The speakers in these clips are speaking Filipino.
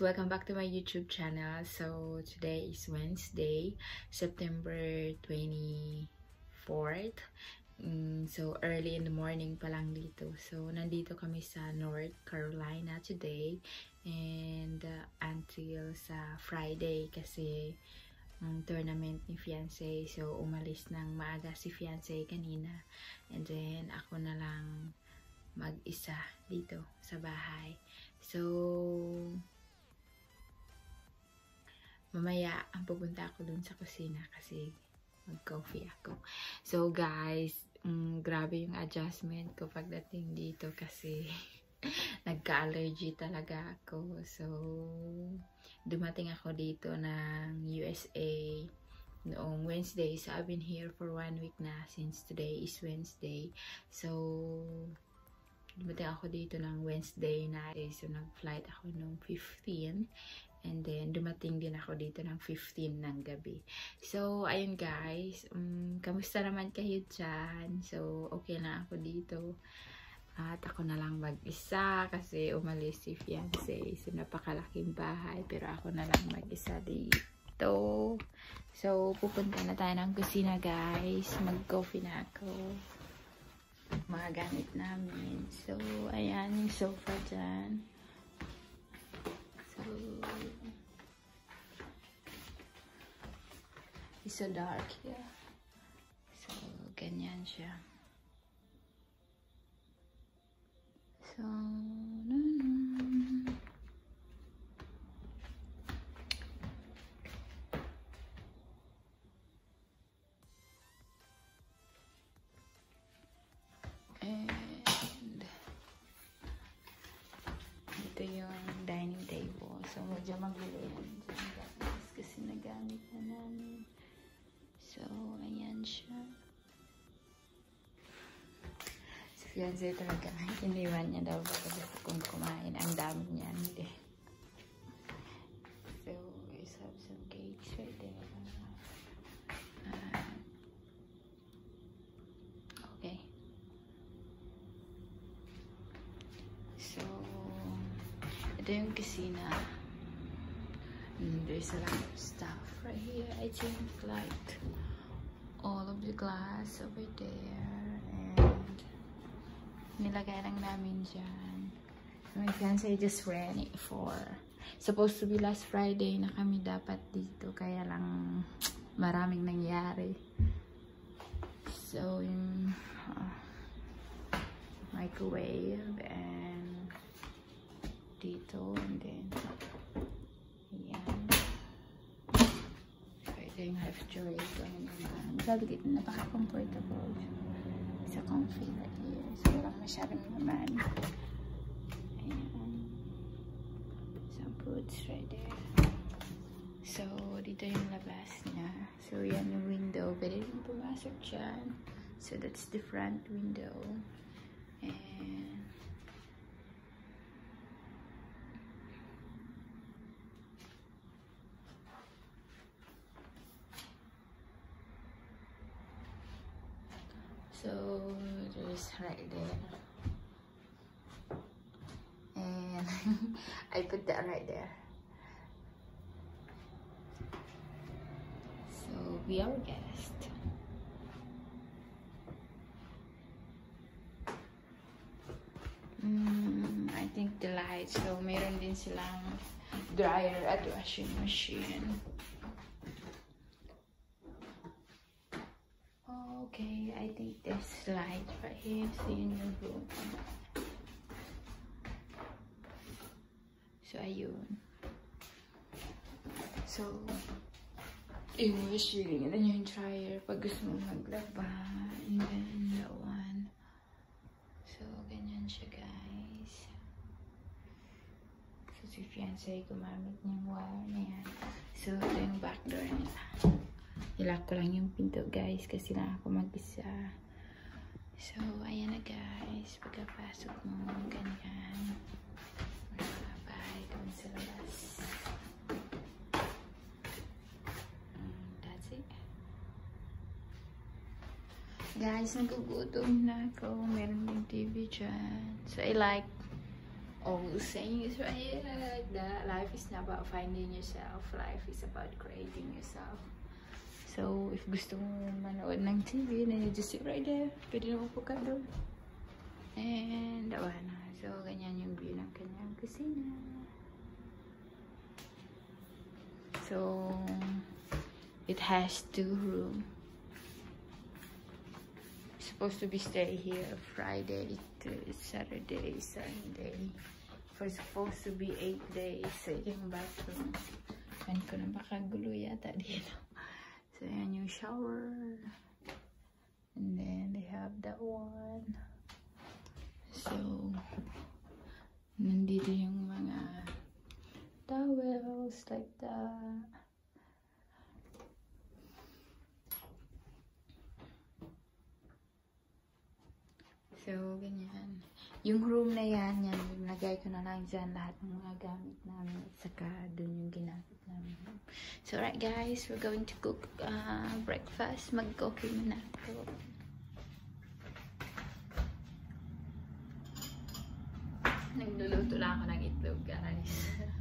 welcome back to my YouTube channel. So, today is Wednesday, September 24th. Mm, so, early in the morning pa lang dito. So, nandito kami sa North Carolina today. And uh, until sa Friday kasi ang tournament ni fiance. So, umalis ng maaga si fiance kanina. And then, ako na lang mag-isa dito sa bahay. So, pupunta ako dun sa kusina kasi mag-coffee ako. So guys, mm, grabe yung adjustment ko pagdating dito kasi nagka-allergy talaga ako. So, dumating ako dito ng USA noong Wednesday. So, I've been here for one week na since today is Wednesday. So, dumating ako dito ng Wednesday na. So, nag-flight ako noong 15. And then, dumating din ako dito ng 15 ng gabi. So, ayun guys. Um, kamusta naman kayo dyan? So, okay na ako dito. At ako na lang mag-isa kasi umalis si fiance. So, napakalaking bahay. Pero ako na lang mag-isa dito. So, pupunta na tayo ng kusina guys. Mag-coffee na ako. Mga gamit namin. So, ayan yung sofa dyan. It's so dark here. So, ganyan siya. So, no. Kasi nagamit na namin. So, ayan siya. Si fiancé talaga, iniwan niya daw gusto kong kumain. Ang dami niya, hindi. So, we have some cakes right there. Uh, okay. So, ito yung kusina. And there's a lot of stuff right here. I think like all of the glass over there. And nilagay lang namin dyan. My fiancé just ran it for supposed to be last Friday na kami dapat dito. Kaya lang maraming nangyari. So, yung uh, microwave and dito and then yung half joy naman sabi dito napaka-comfortable. Sa comfy na here so walang masyadong naman ayan. Some foods right there. So dito yung labas niya. So yan yung window. Pwede rin pumasok dyan. So that's the front window. And so there's right there and I put that right there so be our guest Mm, I think the light. So, meron din silang dryer at washing machine. So, yun yung room. So, ayun. So, yung machine. And then yung dryer pag gusto mo maglaba. And then that one. So, ganyan siya, guys. So, si fiancé gumamit niyang wire na yan. So, ito yung back door nila. Nilak ko lang yung pinto, guys, kasi lang ako mag-isa. So, ayan na, guys. Pagkapasok mo, ganyan. Bye, doon sa labas. Mm, That's it. Guys, nagugutom na ako. Meron yung TV dyan. So, I like all saying is right that life is not about finding yourself life is about creating yourself so if gusto mo manood ng TV then you just sit right there pwede naman po ka doon and awa na so ganyan yung view ng kanyang kusina so it has two room supposed to be stay here Friday to Saturday, Sunday. For supposed to be 8 days. So, yung bathroom. Yan ko na makagulo yata dito. So, yan yung shower. And then, they have that one. So, nandito yung mga towels like that. So, ganyan. Yung room na yan, yan, nagay ko na lang dyan lahat ng mga gamit namin at saka dun yung ginamit namin. So, right guys, we're going to cook uh, breakfast. Mag-coffee muna ako. Nagluluto lang ako ng itlog, guys.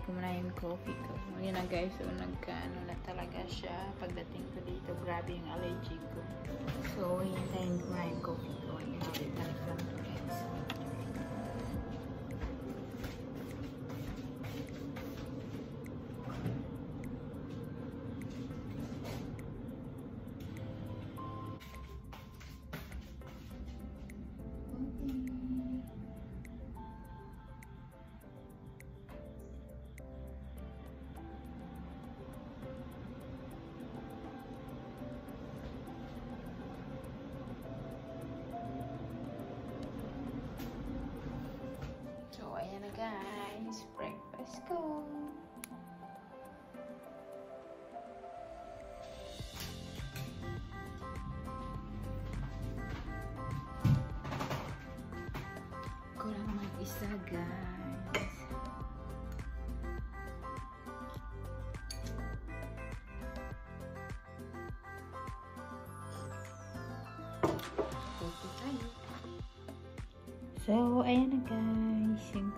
ko muna yung coffee ko. Yun na guys, so nagkaano na talaga siya. Pagdating ko dito, grabe yung allergy ko. So, hintayin ko muna yung coffee ko. Yun, Breakfast ko. Ko lang mag-isa guys. Coffee tayo. So, ayan na guys, yung coffee